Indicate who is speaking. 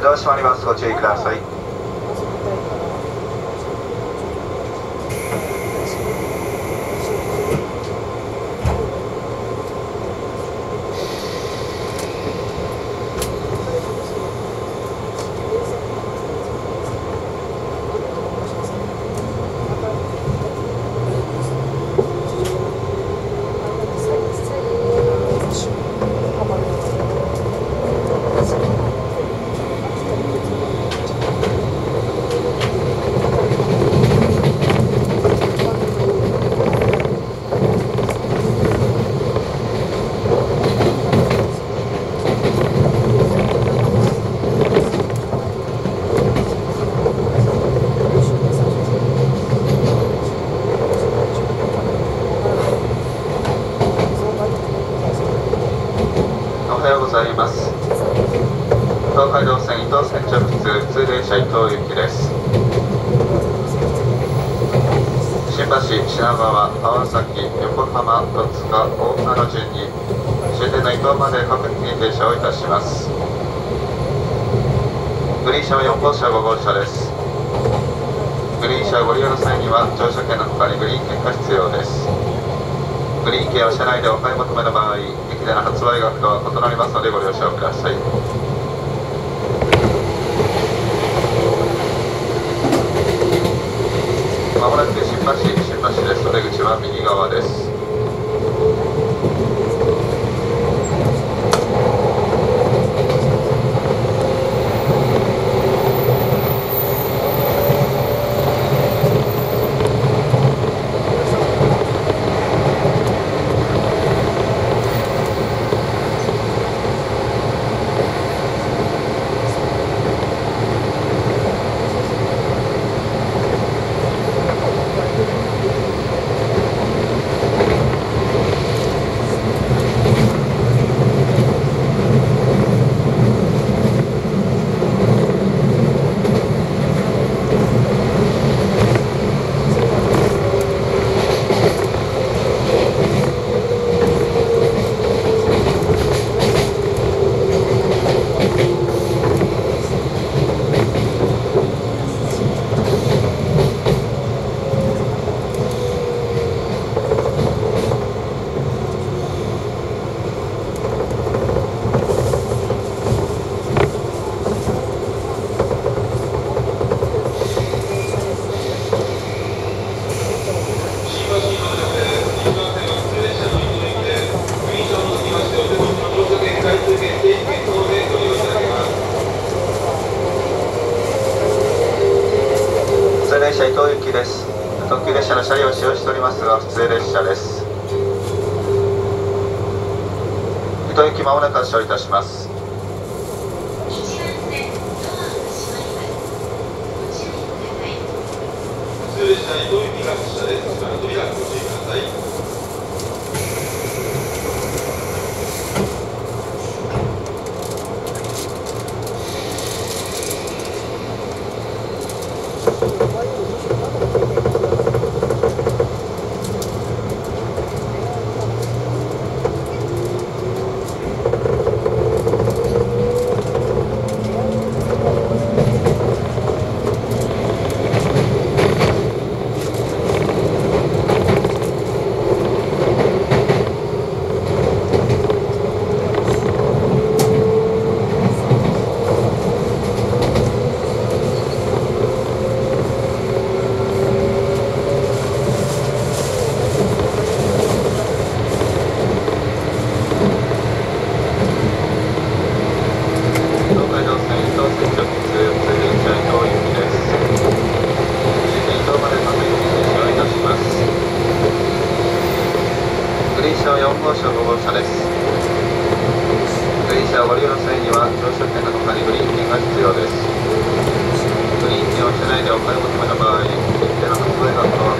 Speaker 1: ドア閉まります。ご注意ください。ようございます。東海道線伊東線直通普通電車伊東行きです。新橋品川川崎横浜戸塚大船の順に終点の伊東まで各駅に停車をいたします。グリーン車は4号車5号車です。グリーン車をご利用の際には乗車券の他にグリーン券が必要です。グリーン券を車内でお買い求めの場合駅での発売額とは異なりますのでご了承くださいまもなく新橋新橋ですお出口は右側です普通列車伊東行きです。特急列車の車両を使用しておりますが普通列車です。伊東行きまもなく発車いたします。号車5号車です電車をご利用際には乗車券の他にグリーン券が必要です。グリーン券をでお買い求め場合一定の発